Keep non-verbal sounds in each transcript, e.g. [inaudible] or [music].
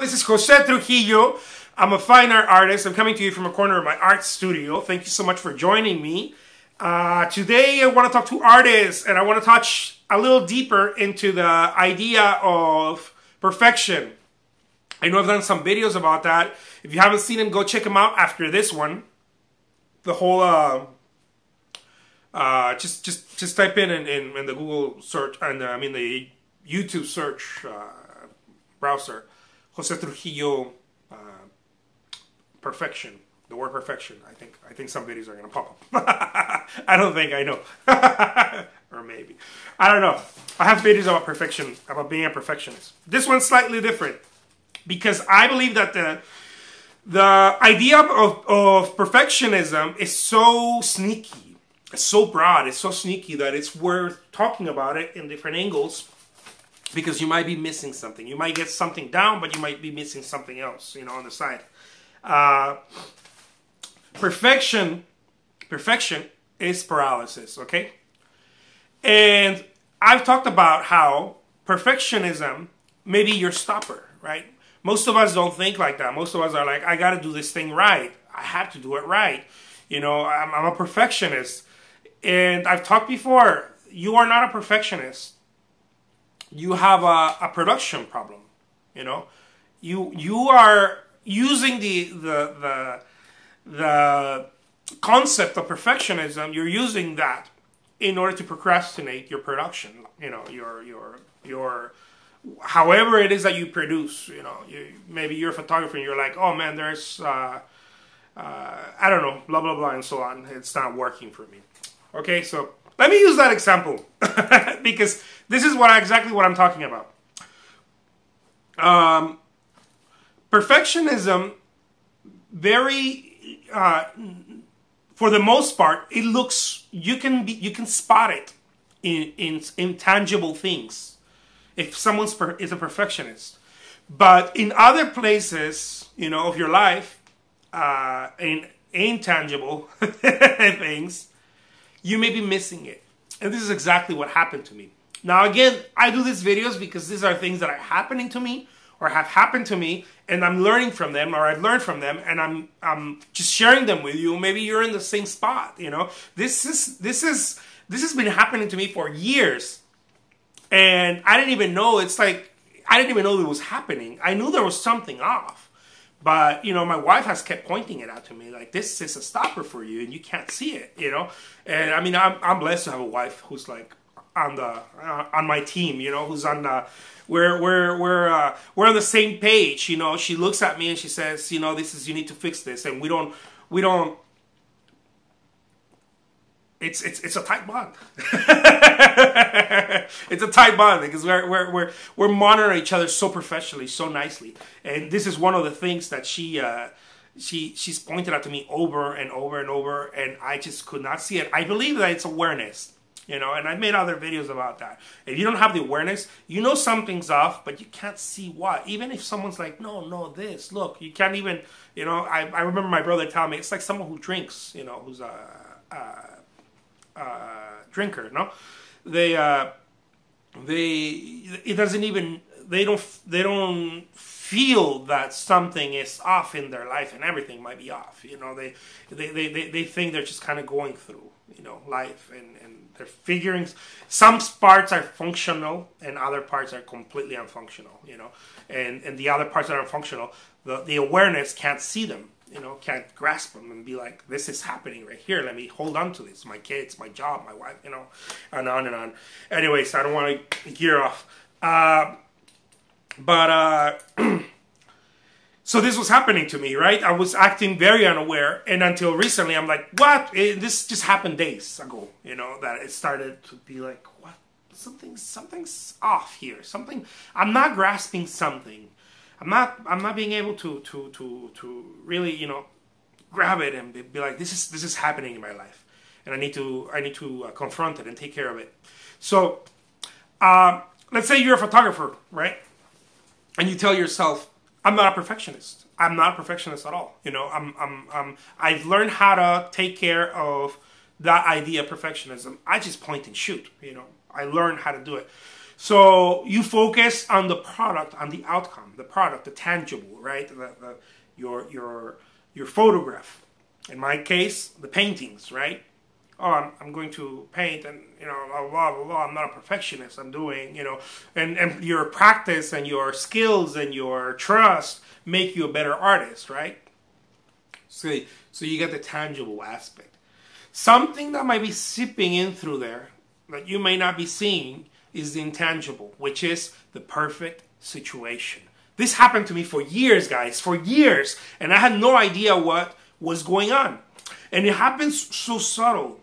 This is Jose Trujillo. I'm a fine art artist. I'm coming to you from a corner of my art studio. Thank you so much for joining me. Uh, today I want to talk to artists and I want to touch a little deeper into the idea of perfection. I know I've done some videos about that. If you haven't seen them, go check them out after this one. The whole, uh, uh, just just just type in in, in, in the Google search and uh, I mean the YouTube search uh, browser Jose Trujillo uh, perfection. The word perfection. I think I think some videos are gonna pop up. [laughs] I don't think I know, [laughs] or maybe I don't know. I have videos about perfection, about being a perfectionist. This one's slightly different because I believe that the the idea of, of perfectionism is so sneaky, it's so broad, it's so sneaky that it's worth talking about it in different angles because you might be missing something. You might get something down, but you might be missing something else, you know, on the side. Uh, perfection, perfection is paralysis, okay? And I've talked about how perfectionism may be your stopper, right? Most of us don't think like that. Most of us are like, I got to do this thing right. I have to do it right. You know, I'm, I'm a perfectionist. And I've talked before, you are not a perfectionist you have a, a production problem. You know, you you are using the the the the concept of perfectionism. You're using that in order to procrastinate your production. You know, your your your however it is that you produce. You know, you, maybe you're a photographer and you're like, oh man, there's uh, uh, I don't know, blah blah blah, and so on. It's not working for me. Okay, so let me use that example [laughs] because this is what exactly what I'm talking about. Um, perfectionism, very, uh, for the most part, it looks you can be you can spot it in in intangible things. If someone's per, is a perfectionist, but in other places, you know, of your life, uh, in intangible [laughs] things you may be missing it. And this is exactly what happened to me. Now, again, I do these videos because these are things that are happening to me or have happened to me and I'm learning from them or I've learned from them and I'm I'm just sharing them with you. Maybe you're in the same spot, you know. This is this is this has been happening to me for years. And I didn't even know it's like I didn't even know it was happening. I knew there was something off. But you know, my wife has kept pointing it out to me, like this is a stopper for you, and you can't see it. You know, and I mean, I'm I'm blessed to have a wife who's like on the uh, on my team. You know, who's on the we're we're we're uh, we're on the same page. You know, she looks at me and she says, you know, this is you need to fix this, and we don't we don't it's it's it's a tight bond. [laughs] it's a tight bond because we're we're we're we're monitoring each other so professionally, so nicely, and this is one of the things that she. Uh, she she's pointed out to me over and over and over and I just could not see it. I believe that it's awareness. You know, and I made other videos about that. If you don't have the awareness, you know something's off, but you can't see what. Even if someone's like, no, no, this, look, you can't even, you know, I, I remember my brother telling me, it's like someone who drinks, you know, who's a, a uh, drinker, no? They uh, they it doesn't even they don't they don't feel that something is off in their life and everything might be off. You know, they they they, they, think they're just kind of going through you know life and and they're figuring some parts are functional and other parts are completely unfunctional. You know, and and the other parts that are functional, the the awareness can't see them you know, can't grasp them and be like, this is happening right here. Let me hold on to this. My kids, my job, my wife, you know, and on and on. Anyways, I don't want to gear off. Uh, but, uh, [clears throat] so this was happening to me, right? I was acting very unaware. And until recently, I'm like, what? It, this just happened days ago, you know, that it started to be like, what? Something, something's off here. Something, I'm not grasping something I'm not I'm not being able to to to to really you know grab it and be like this is this is happening in my life and I need to I need to uh, confront it and take care of it. So uh, let's say you're a photographer, right? And you tell yourself, I'm not a perfectionist. I'm not a perfectionist at all. You know, I'm I'm, I'm I've learned how to take care of that idea of perfectionism. I just point and shoot. You know, I learned how to do it. So you focus on the product, on the outcome, the product, the tangible, right? The, the, your your your photograph. In my case, the paintings, right? Oh, I'm, I'm going to paint, and you know, blah blah blah blah. I'm not a perfectionist. I'm doing, you know, and and your practice and your skills and your trust make you a better artist, right? So so you get the tangible aspect. Something that might be seeping in through there that you may not be seeing is the intangible, which is the perfect situation. This happened to me for years, guys, for years, and I had no idea what was going on. And it happens so subtle.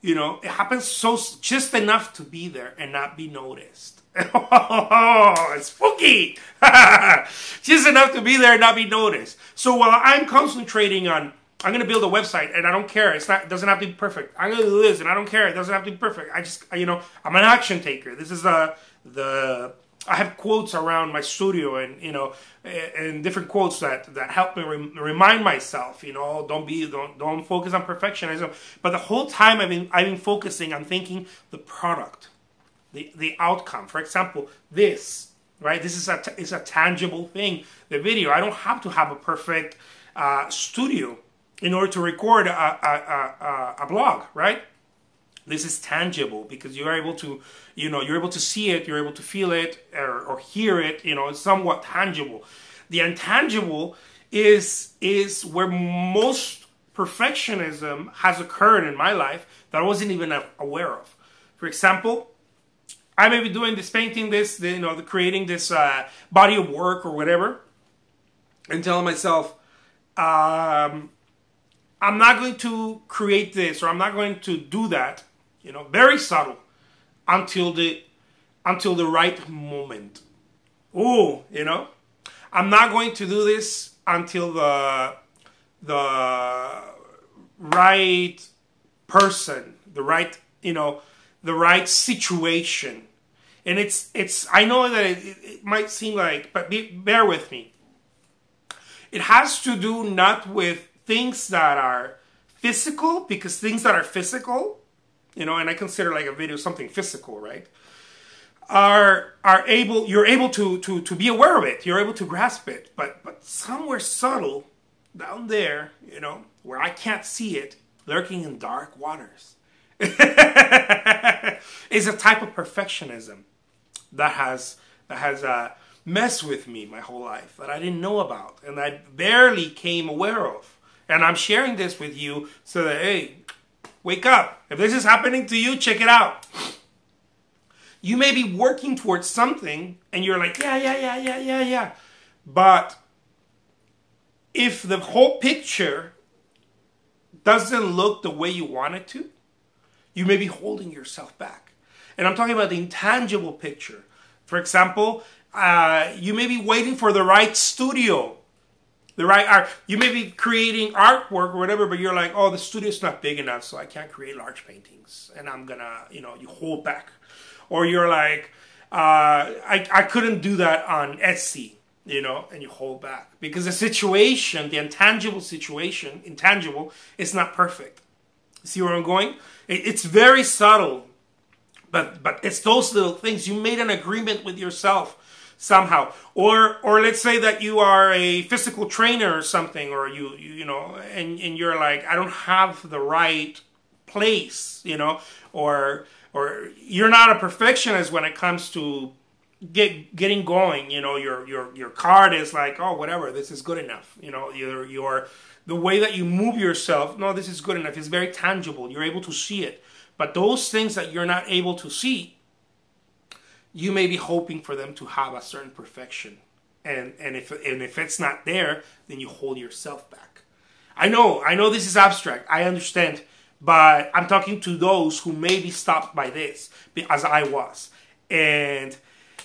You know, it happens so just enough to be there and not be noticed. [laughs] oh, it's spooky. [laughs] just enough to be there and not be noticed. So while I'm concentrating on I'm gonna build a website and I don't care. It's not it doesn't have to be perfect. I'm gonna do this and I don't care. It doesn't have to be perfect. I just you know I'm an action taker. This is the the I have quotes around my studio and you know and different quotes that that help me re- remind myself. You know, don't be don't don't focus on perfectionism. But the whole time I've been I've been focusing on thinking the product, the the outcome. For example, this right. This is a is a tangible thing. The video. I don't have to have a perfect uh, studio in order to record a, a, a, a blog, right? This is tangible because you're able to, you know, you're able to see it, you're able to feel it or, or hear it, you know, it's somewhat tangible. The intangible is is where most perfectionism has occurred in my life that I wasn't even aware of. For example, I may be doing this painting, this, you know, the creating this uh, body of work or whatever, and telling myself, um, I'm not going to create this or I'm not going to do that. You know, very subtle until the until the right moment. Oh, you know, I'm not going to do this until the the right person, the right, you know, the right situation. And it's it's I know that it, it might seem like, but be, bear with me. It has to do not with things that are physical, because things that are physical, you know, and I consider like a video something physical, right? Are are able you're able to to to be aware of it, you're able to grasp it, but but somewhere subtle down there, you know, where I can't see it, lurking in dark waters, [laughs] is a type of perfectionism that has that has uh, messed with me my whole life that I didn't know about and I barely came aware of. And I'm sharing this with you so that, hey, wake up. If this is happening to you, check it out. You may be working towards something and you're like, yeah, yeah, yeah, yeah, yeah, yeah. But if the whole picture doesn't look the way you want it to, you may be holding yourself back. And I'm talking about the intangible picture. For example, uh, you may be waiting for the right studio the right art. You may be creating artwork or whatever, but you're like, oh, the studio's not big enough, so I can't create large paintings, and I'm gonna, you know, you hold back, or you're like, uh, I I couldn't do that on Etsy, you know, and you hold back because the situation, the intangible situation, intangible, is not perfect. See where I'm going? It, it's very subtle, but but it's those little things. You made an agreement with yourself somehow. Or or let's say that you are a physical trainer or something or you you, you know and and you're like I don't have the right place you know? Or or you're not a perfectionist when it comes to get getting going you know? Your your your card is like oh whatever this is good enough you know? Your your the way that you move yourself no this is good enough. It's very tangible. You're able to see it. But those things that you're not able to see you may be hoping for them to have a certain perfection. And, and, if, and if it's not there, then you hold yourself back. I know, I know this is abstract. I understand. But I'm talking to those who may be stopped by this, as I was. And,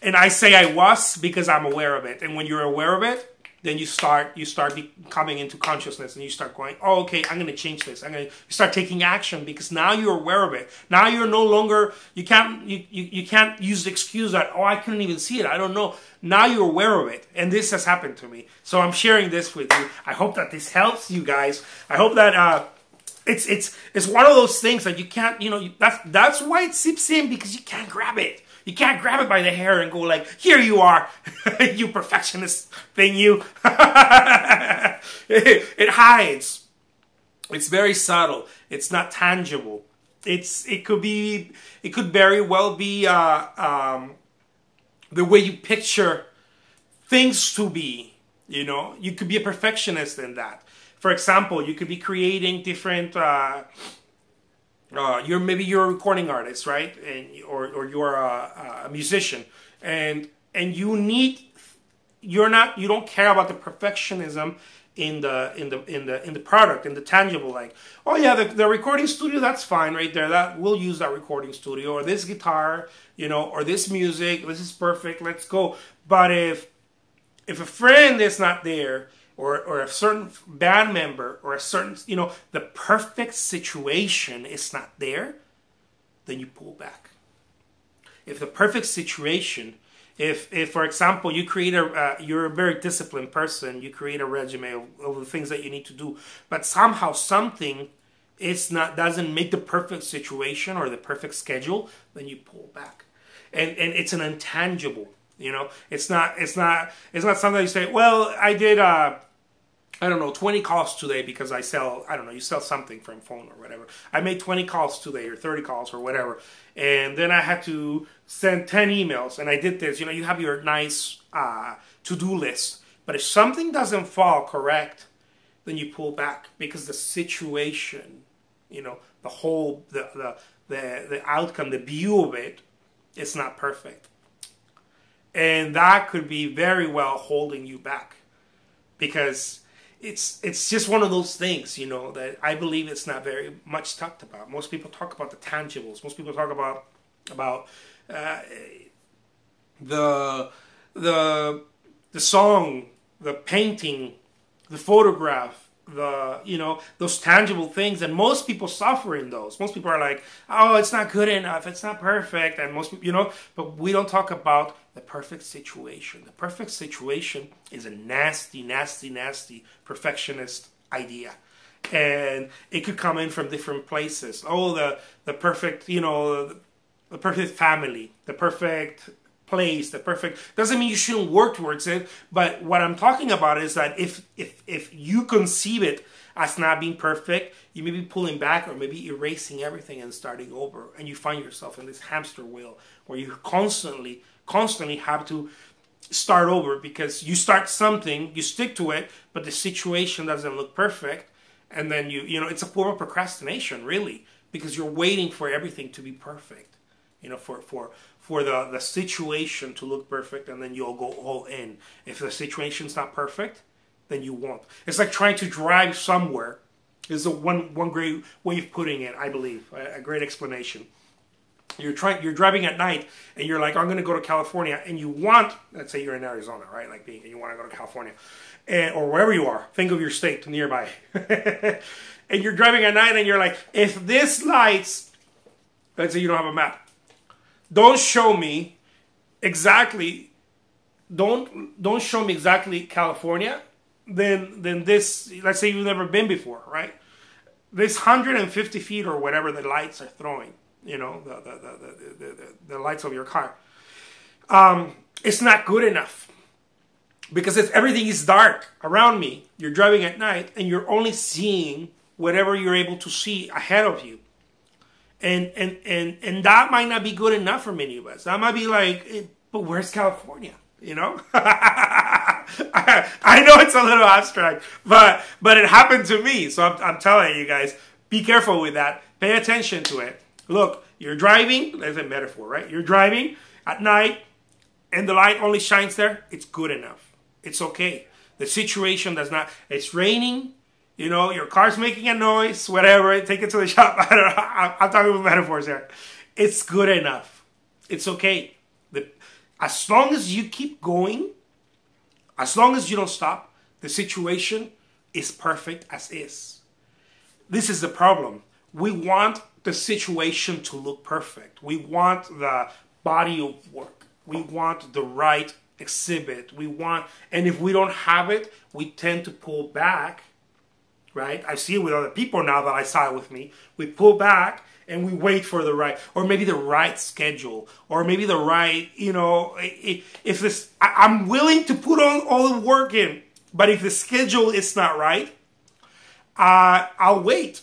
and I say I was because I'm aware of it. And when you're aware of it, then you start you start coming into consciousness and you start going oh okay i'm going to change this. I'm going to start taking action because now you're aware of it. Now you're no longer you can't you, you, you can't use the excuse that oh i couldn't even see it. I don't know. Now you're aware of it and this has happened to me. So i'm sharing this with you. I hope that this helps you guys. I hope that uh it's it's it's one of those things that you can't you know that's that's why it seeps in because you can't grab it You can't grab it by the hair and go like, "Here you are, [laughs] you perfectionist thing, you." [laughs] it, hides. It's very subtle. It's not tangible. It's it could be it could very well be uh, um, the way you picture things to be. You know, you could be a perfectionist in that. For example, you could be creating different. Uh, uh, you're maybe you're a recording artist, right? And or or you're a, a musician, and and you need you're not you don't care about the perfectionism in the in the in the in the product in the tangible like oh yeah the, the recording studio that's fine right there. That we'll use that recording studio or this guitar you know or this music this is perfect let's go. But if if a friend is not there or or a certain band member or a certain you know the perfect situation is not there then you pull back if the perfect situation if, if for example, you create a, uh, you're a very disciplined person, you create a resume of, of the things that you need to do, but somehow something is not doesn't make the perfect situation or the perfect schedule, then you pull back, and and it's an intangible. You know, it's not it's not it's not something you say. Well, I did. Uh, I don't know, 20 calls today because I sell, I don't know, you sell something from phone or whatever. I made 20 calls today or 30 calls or whatever. And then I had to send 10 emails and I did this. You know, you have your nice uh, to do list. But if something doesn't fall correct, then you pull back because the situation, you know, the whole, the, the, the, the outcome, the view of it, it's not perfect. And that could be very well holding you back. Because it's it's just one of those things, you know, that I believe it's not very much talked about. Most people talk about the tangibles. Most people talk about about uh, the the the song, the painting, the photograph, the you know those tangible things. And most people suffer in those. Most people are like oh it's not good enough. It's not perfect. And most you know but we don't talk about the perfect situation the perfect situation is a nasty nasty nasty perfectionist idea and it could come in from different places oh the the perfect you know the perfect family the perfect place, the perfect doesn't mean you shouldn't work towards it. But what I'm talking about is that if if if you conceive it as not being perfect, you may be pulling back or maybe erasing everything and starting over, and you find yourself in this hamster wheel where you constantly constantly have to start over because you start something, you stick to it, but the situation doesn't look perfect, and then you you know it's a form of procrastination really because you're waiting for everything to be perfect, you know for for for the, the situation to look perfect and then you'll go all in. If the situation's not perfect, then you won't. It's like trying to drive somewhere is the one one great way of putting it, I believe. A, a great explanation. You're trying you're driving at night and you're like, I'm gonna go to California and you want let's say you're in Arizona, right? Like being and you want to go to California. And, or wherever you are, think of your state nearby. [laughs] and you're driving at night and you're like, if this lights let's say you don't have a map don't show me exactly don't don't show me exactly California, then then this let's say you've never been before, right? This 150 feet or whatever the lights are throwing, you know, the the the, the, the, the lights of your car. Um, it's not good enough because if everything is dark around me, you're driving at night and you're only seeing whatever you're able to see ahead of you and and and and that might not be good enough for many of us. That might be like, eh, but where's California? You know, [laughs] [laughs] I, know it's a little abstract, but but it happened to me. So I'm, I'm telling you guys, be careful with that. Pay attention to it. Look, you're driving. There's a metaphor, right? You're driving at night, and the light only shines there. It's good enough. It's okay. The situation does not. It's raining you know, your car's making a noise, whatever, take it to the [laughs] shop. I don't know. I'm talking with metaphors here. It's good enough. It's okay. As long as you keep going, as long as you don't stop, the situation is perfect as is. This is the problem. We want the situation to look perfect. We want the body of work. We want the right exhibit. We want, and if we don't have it, we tend to pull back right? I see it with other people now that I it with me. We pull back and we wait for the right, or maybe the right schedule, or maybe the right, you know, if this, I'm willing to put on all the work in, but if the schedule is not right, uh, I'll wait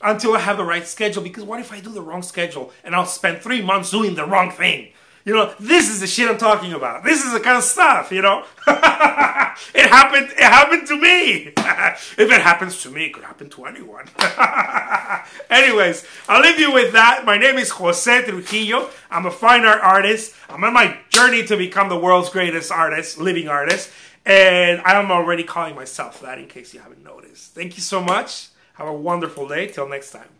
until I have the right schedule because what if I do the wrong schedule and I'll spend three months doing the wrong thing? You know, this is the shit I'm talking about. This is the kind of stuff, you know. [laughs] it happened. It happened to me. [laughs] if it happens to me, it could happen to anyone. [laughs] Anyways, I'll leave you with that. My name is Jose Trujillo. I'm a fine art artist. I'm on my journey to become the world's greatest artist, living artist, and I'm already calling myself that. In case you haven't noticed. Thank you so much. Have a wonderful day. Till next time.